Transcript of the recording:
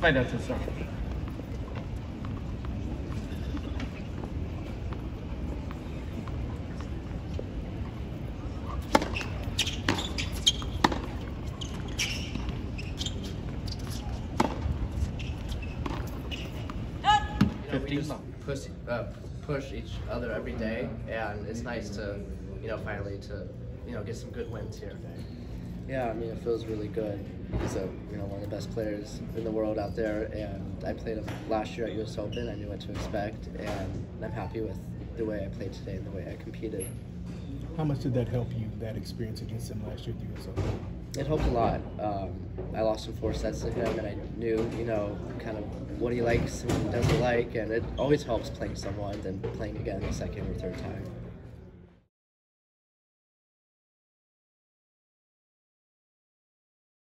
this summer. You we just push, uh, push each other every day, and it's nice to, you know, finally to, you know, get some good wins here. Yeah, I mean, it feels really good. He's a, you know, one of the best players in the world out there, and I played him last year at U.S. Open. I knew what to expect, and I'm happy with the way I played today and the way I competed. How much did that help you, that experience against him last year at the US Open? It helped a lot. Um, I lost in four sets to him, and I knew, you know, kind of what he likes and doesn't like, and it always helps playing someone than playing again the second or third time.